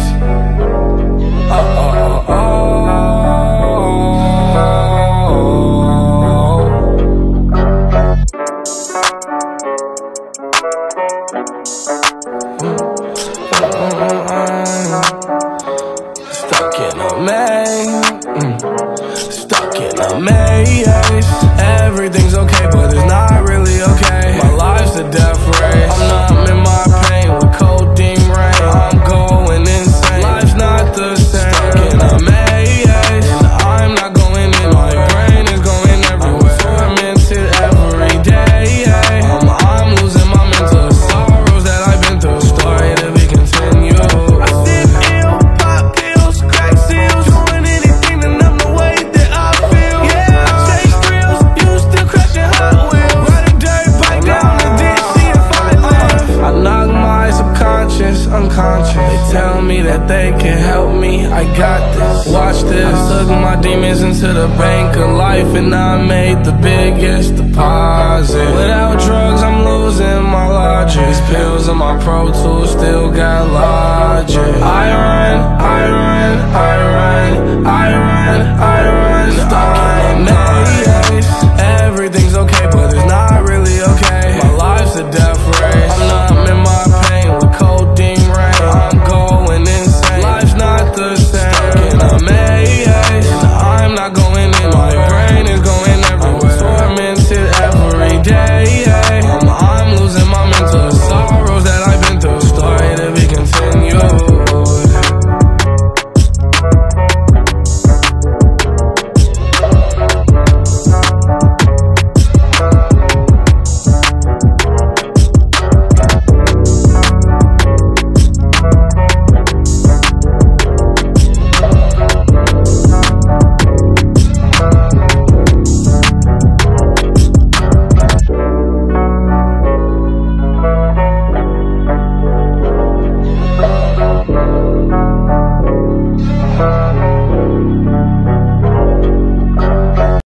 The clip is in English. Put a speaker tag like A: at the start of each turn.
A: days. Oh, oh, oh, Stuck in a maze. Stuck in a maze. Everything's okay, but it's not really okay. My life's a death. They tell me that they can help me, I got this. Watch this, I took my demons into the bank of life And I made the biggest deposit. Without drugs, I'm losing my logic. These pills and my Pro Tools still got logic. I run, I run, I run.